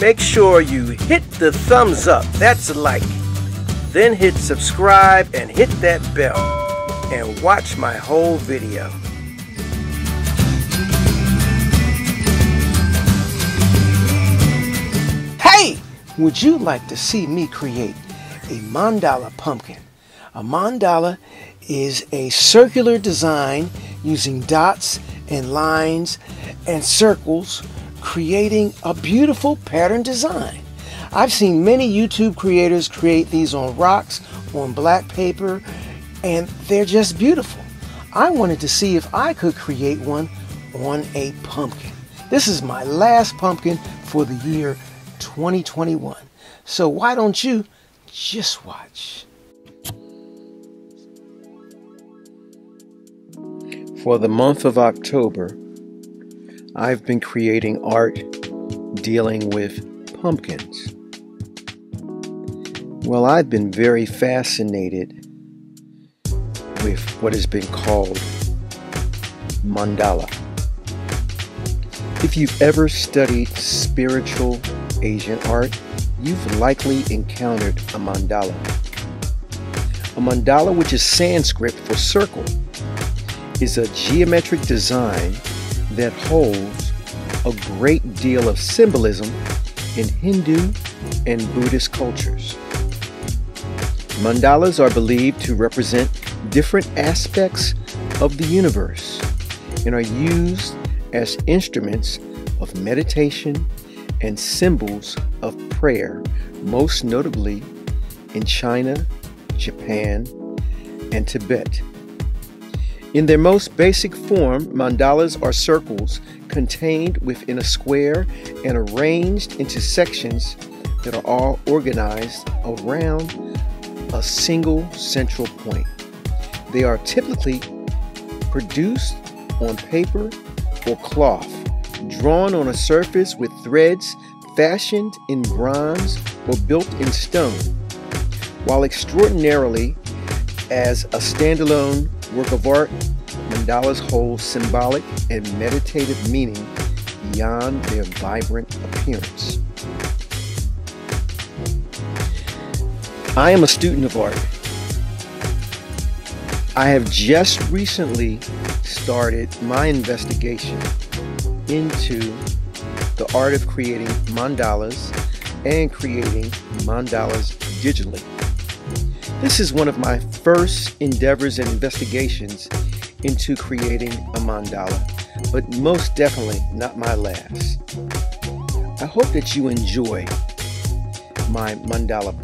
make sure you hit the thumbs up, that's a like. Then hit subscribe and hit that bell and watch my whole video. Hey! Would you like to see me create a mandala pumpkin? A mandala is a circular design using dots and lines and circles, creating a beautiful pattern design. I've seen many YouTube creators create these on rocks, on black paper, and they're just beautiful. I wanted to see if I could create one on a pumpkin. This is my last pumpkin for the year 2021. So why don't you just watch? For the month of October, I've been creating art dealing with pumpkins. Well, I've been very fascinated with what has been called mandala. If you've ever studied spiritual Asian art, you've likely encountered a mandala. A mandala, which is Sanskrit for circle, is a geometric design that holds a great deal of symbolism in Hindu and Buddhist cultures. Mandalas are believed to represent different aspects of the universe and are used as instruments of meditation and symbols of prayer, most notably in China, Japan, and Tibet. In their most basic form, mandalas are circles contained within a square and arranged into sections that are all organized around a single central point. They are typically produced on paper or cloth, drawn on a surface with threads fashioned in bronze or built in stone. While extraordinarily as a standalone work of art, mandalas hold symbolic and meditative meaning beyond their vibrant appearance. I am a student of art. I have just recently started my investigation into the art of creating mandalas and creating mandalas digitally. This is one of my first endeavors and investigations into creating a mandala, but most definitely not my last. I hope that you enjoy my mandala